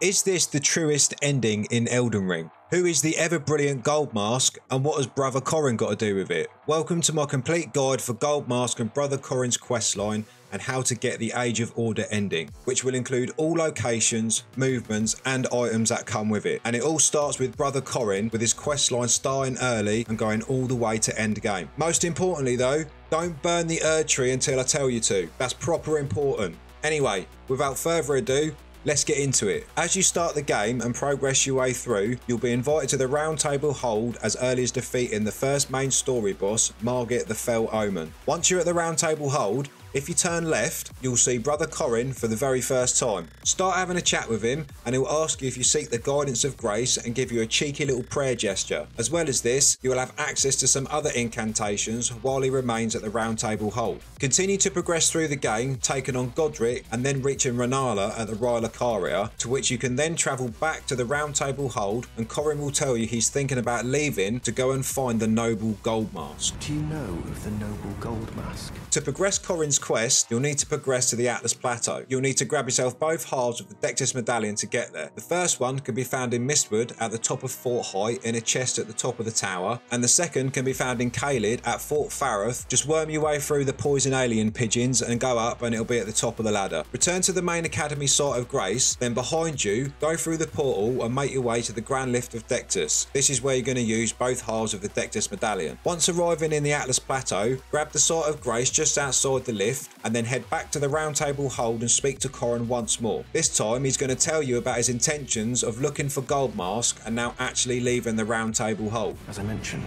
Is this the truest ending in Elden Ring? Who is the ever brilliant Gold Mask and what has Brother Corhyn got to do with it? Welcome to my complete guide for Gold Mask and Brother Corhyn's questline and how to get the Age of Order ending, which will include all locations, movements, and items that come with it. And it all starts with Brother Corhyn with his questline starting early and going all the way to end game. Most importantly though, don't burn the Erdtree until I tell you to. That's proper important. Anyway, without further ado, Let's get into it. As you start the game and progress your way through, you'll be invited to the Roundtable Hold as early as defeating the first main story boss, Margit the Fell Omen. Once you're at the Roundtable Hold, if you turn left, you'll see Brother Corhyn for the very first time. Start having a chat with him and he'll ask you if you seek the guidance of grace and give you a cheeky little prayer gesture. As well as this, you will have access to some other incantations while he remains at the round table hold. Continue to progress through the game, taking on Godrick and then reaching Rennala at the Raya Lucaria, to which you can then travel back to the round table hold and Corhyn will tell you he's thinking about leaving to go and find the noble gold mask. Do you know of the noble gold mask? To progress Corhyn's quest, you'll need to progress to the Altus Plateau. You'll need to grab yourself both halves of the Dectus Medallion to get there. The first one can be found in Mistwood at the top of Fort Haight in a chest at the top of the tower, and the second can be found in Caelid at Fort Faroth. Just worm your way through the poison alien pigeons and go up and it'll be at the top of the ladder. Return to the main academy site of Grace, then behind you, go through the portal and make your way to the Grand Lift of Dectus. This is where you're going to use both halves of the Dectus Medallion. Once arriving in the Altus Plateau, grab the site of Grace just outside the lift and then head back to the roundtable hold and speak to Corhyn once more. This time he's going to tell you about his intentions of looking for Gold Mask and now actually leaving the roundtable hold. As I mentioned,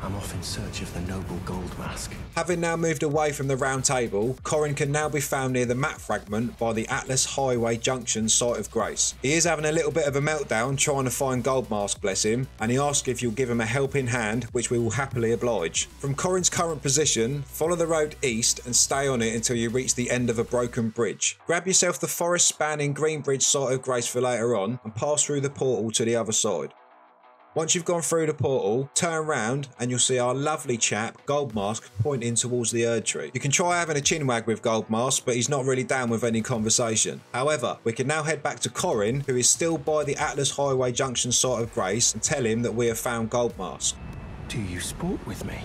I'm off in search of the noble gold mask. Having now moved away from the round table, Corhyn can now be found near the map fragment by the Altus Highway Junction site of Grace. He is having a little bit of a meltdown trying to find Gold Mask, bless him, and he asks if you'll give him a helping hand, which we will happily oblige. From Corhyn's current position, follow the road east and stay on it until you reach the end of a broken bridge. Grab yourself the forest spanning Green Bridge site of Grace for later on and pass through the portal to the other side. Once you've gone through the portal, turn around and you'll see our lovely chap, Goldmask, pointing towards the Erdtree. You can try having a chinwag with Goldmask, but he's not really down with any conversation. However, we can now head back to Corhyn, who is still by the Altus Highway Junction site of Grace, and tell him that we have found Goldmask. Do you sport with me?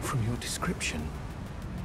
From your description,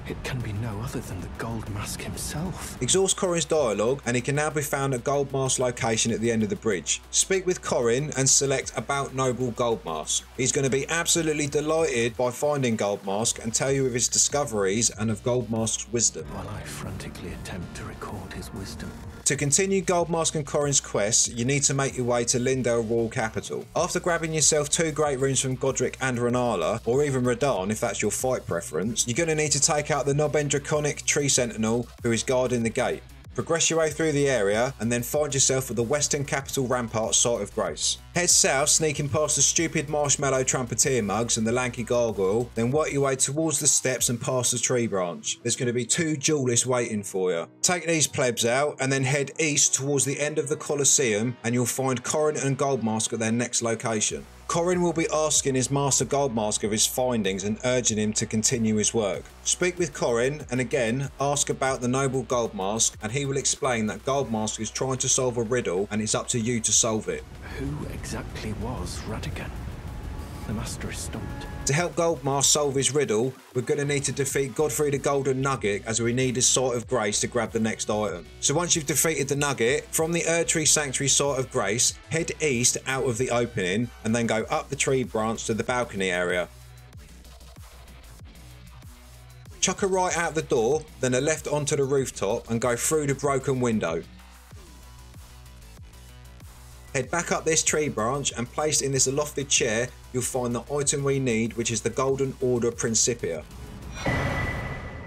it can be no other than the Gold Mask himself. Exhaust Corhyn's dialogue, and he can now be found at Gold Mask location at the end of the bridge. Speak with Corhyn and select About Noble Gold Mask. He's going to be absolutely delighted by finding Gold Mask and tell you of his discoveries and of Gold Mask's wisdom. While I frantically attempt to record his wisdom. To continue Goldmask and Corhyn's quest, you need to make your way to Leyndell Royal Capital. After grabbing yourself two great runes from Godrick and Rennala, or even Radahn if that's your fight preference, you're going to need to take out the Nobend Draconic Tree Sentinel who is guarding the gate. Progress your way through the area and then find yourself at the Western Capital Rampart site of Grace. Head south, sneaking past the stupid marshmallow trumpeteer mugs and the lanky gargoyle, then work your way towards the steps and past the tree branch. There's going to be two duelists waiting for you. Take these plebs out and then head east towards the end of the Colosseum and you'll find Corhyn and Goldmask at their next location. Corhyn will be asking his Master Goldmask of his findings and urging him to continue his work. Speak with Corhyn and again ask about the Noble Goldmask and he will explain that Goldmask is trying to solve a riddle and it's up to you to solve it. Who exactly was Radagon? The Master is stumped. To help Goldmask solve his riddle, we're going to need to defeat Godfrey the Golden Nugget as we need his Site of Grace to grab the next item. So once you've defeated the Nugget, from the Erdtree Sanctuary Site of Grace, head east out of the opening and then go up the tree branch to the balcony area. Chuck a right out the door, then a left onto the rooftop and go through the broken window. Head back up this tree branch and placed in this lofted chair, you'll find the item we need, which is the Golden Order Principia.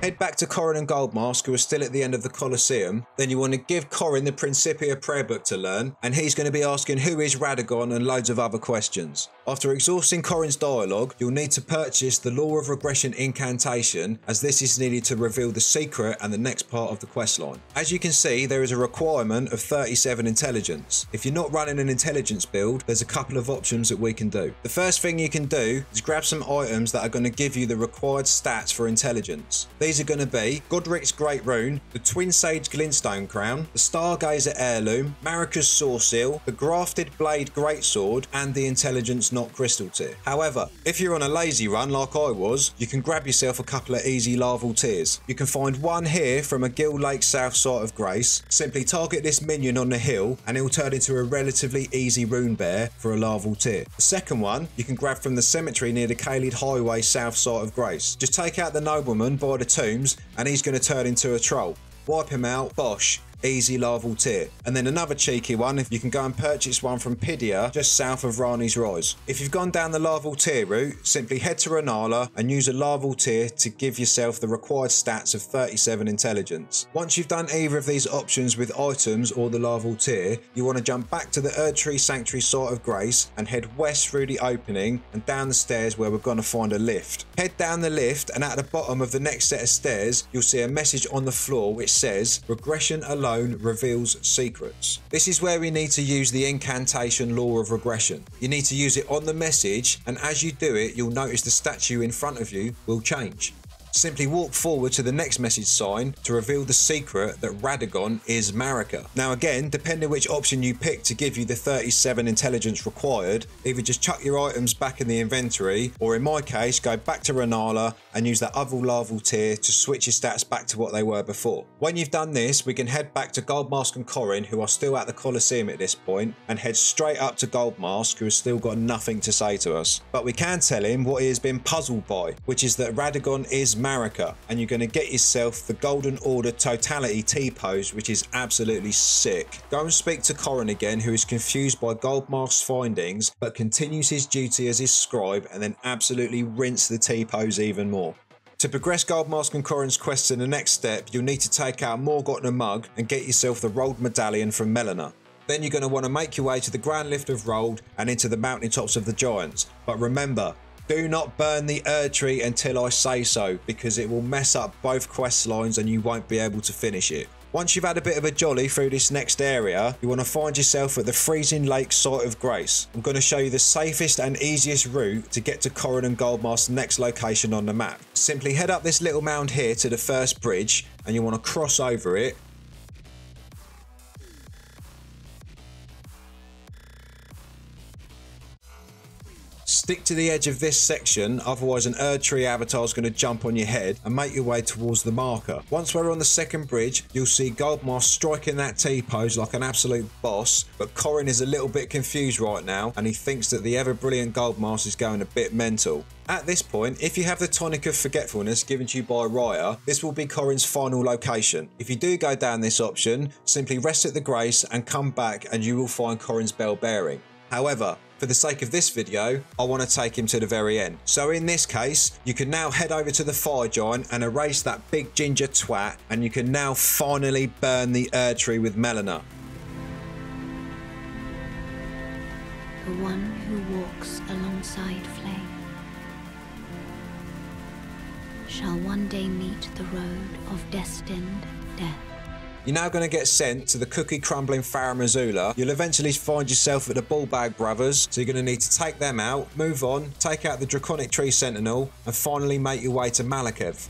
Head back to Corhyn and Goldmask, who are still at the end of the Colosseum. Then you want to give Corhyn the Principia prayer book to learn, and he's going to be asking who is Radagon and loads of other questions. After exhausting Corhyn's dialogue, you'll need to purchase the Law of Regression incantation, as this is needed to reveal the secret and the next part of the questline. As you can see, there is a requirement of 37 intelligence. If you're not running an intelligence build, there's a couple of options that we can do. The first thing you can do is grab some items that are going to give you the required stats for intelligence. These these are going to be Godrick's Great Rune, the Twin Sage Glintstone Crown, the Stargazer Heirloom, Marika's Soreseal, the Grafted Blade Greatsword, and the Intelligence-knot Crystal Tear. However, if you're on a lazy run like I was, you can grab yourself a couple of easy larval tears. You can find one here from Agheel Lake South Site of Grace. Simply target this minion on the hill and it will turn into a relatively easy rune bear for a larval tear. The second one you can grab from the cemetery near the Caelid Highway South Site of Grace. Just take out the nobleman by the tombs and he's going to turn into a troll. Wipe him out, bosh, easy larval tear. And then another cheeky one, if you can go and purchase one from Pidia, just south of Ranni's Rise. If you've gone down the larval tear route, simply head to Rennala and use a larval tear to give yourself the required stats of 37 intelligence. Once you've done either of these options with items or the larval tear, you want to jump back to the Erdtree Sanctuary Site of Grace and head west through the opening and down the stairs where we're going to find a lift. Head down the lift and at the bottom of the next set of stairs, you'll see a message on the floor which says, Regression alone alone reveals secrets. This is where we need to use the incantation law of regression. You need to use it on the message, and as you do it, you'll notice the statue in front of you will change. Simply walk forward to the next message sign to reveal the secret that Radagon is Marika. Now again, depending which option you pick to give you the 37 intelligence required, either just chuck your items back in the inventory, or in my case, go back to Rennala and use that other larval tear to switch your stats back to what they were before. When you've done this, we can head back to Goldmask and Corhyn, who are still at the Colosseum at this point, and head straight up to Goldmask, who has still got nothing to say to us. But we can tell him what he has been puzzled by, which is that Radagon is Marika, and you're going to get yourself the Golden Order Totality T-pose, which is absolutely sick. Go and speak to Corhyn again, who is confused by Goldmask's findings, but continues his duty as his scribe, and then absolutely rinse the T-pose even more. To progress Goldmask and Corhyn's quest in the next step, you'll need to take out Morgott and Mug and get yourself the Rold Medallion from Melina. Then you're going to want to make your way to the Grand Lift of Rold and into the mountaintops of the Giants. But remember, do not burn the Erdtree until I say so, because it will mess up both quest lines and you won't be able to finish it. Once you've had a bit of a jolly through this next area, you want to find yourself at the Freezing Lake Site of Grace. I'm going to show you the safest and easiest route to get to Corhyn and Goldmask's next location on the map. Simply head up this little mound here to the first bridge and you want to cross over it Stick to the edge of this section, otherwise an Erdtree avatar is going to jump on your head and make your way towards the marker. Once we're on the second bridge, you'll see Goldmask striking that T-pose like an absolute boss, but Corhyn is a little bit confused right now and he thinks that the ever-brilliant Goldmask is going a bit mental. At this point, if you have the tonic of forgetfulness given to you by Rya, this will be Corhyn's final location. If you do go down this option, simply rest at the Grace and come back and you will find Corhyn's bell bearing. However, for the sake of this video, I want to take him to the very end. So in this case, you can now head over to the fire giant and erase that big ginger twat, and you can now finally burn the Erdtree with Melina. The one who walks alongside flame shall one day meet the road of destined death. You're now going to get sent to the cookie crumbling Farum Azula. You'll eventually find yourself at the Bullbag Brothers, so you're going to need to take them out, move on, take out the Draconic Tree Sentinel, and finally make your way to Maliketh.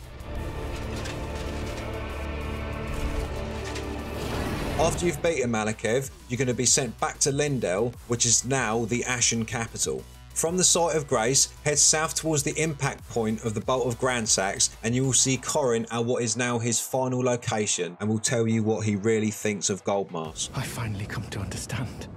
After you've beaten Maliketh, you're going to be sent back to Leyndell, which is now the Ashen capital. From the site of Grace, head south towards the impact point of the Bolt of Gransax, and you will see Corhyn at what is now his final location, and will tell you what he really thinks of Goldmask. I finally come to understand.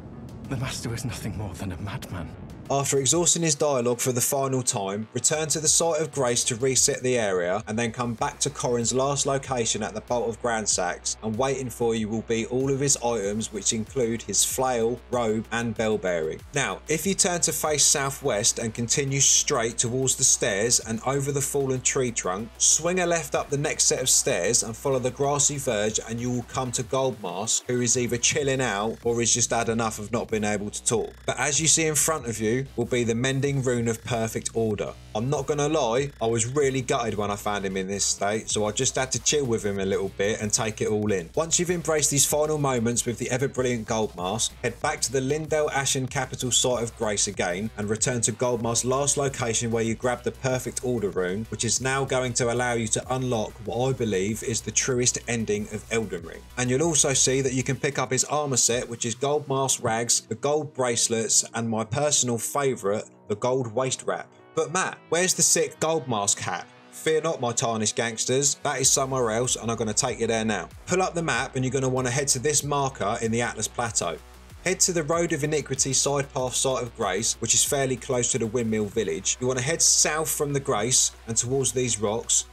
The Master is nothing more than a madman. After exhausting his dialogue for the final time, return to the site of Grace to reset the area, and then come back to Corhyn's last location at the Bolt of Gransax and waiting for you will be all of his items, which include his flail, robe, and bell bearing. Now, if you turn to face southwest and continue straight towards the stairs and over the fallen tree trunk, swing a left up the next set of stairs and follow the grassy verge, and you will come to Goldmask, who is either chilling out or has just had enough of not being able to talk. But as you see in front of you will be the Mending Rune of Perfect Order. I'm not gonna lie, I was really gutted when I found him in this state, so I just had to chill with him a little bit and take it all in. Once you've embraced these final moments with the ever brilliant Gold Mask, head back to the Leyndell Ashen capital site of Grace again and return to Goldmask's last location where you grab the Perfect Order rune, which is now going to allow you to unlock what I believe is the truest ending of Elden Ring. And you'll also see that you can pick up his armor set, which is Gold Mask Rags, the gold bracelets, and my personal favourite, the gold waist wrap. But Matt, where's the sick gold mask hat? Fear not, my tarnished gangsters, that is somewhere else, and I'm going to take you there now. Pull up the map, and you're going to want to head to this marker in the Altus Plateau. Head to the Road of Iniquity side path site of Grace, which is fairly close to the Windmill Village. You want to head south from the Grace and towards these rocks.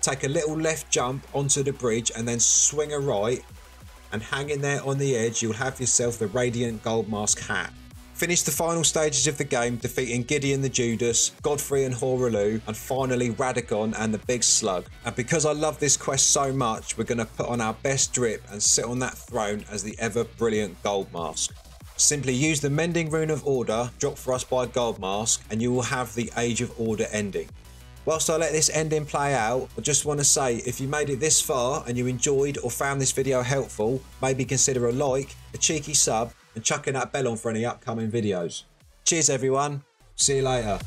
Take a little left jump onto the bridge and then swing a right. And hanging there on the edge, you'll have yourself the Radiant Gold Mask hat. Finish the final stages of the game defeating Gideon the Judas, Godfrey and Hoarah, and finally Radagon and the Big Slug. And because I love this quest so much, we're going to put on our best drip and sit on that throne as the ever brilliant Gold Mask. Simply use the Mending Rune of Order, dropped for us by Gold Mask, and you will have the Age of Order ending. Whilst I let this ending play out, I just want to say if you made it this far and you enjoyed or found this video helpful, maybe consider a like, a cheeky sub, and chucking that bell on for any upcoming videos. Cheers everyone, see you later.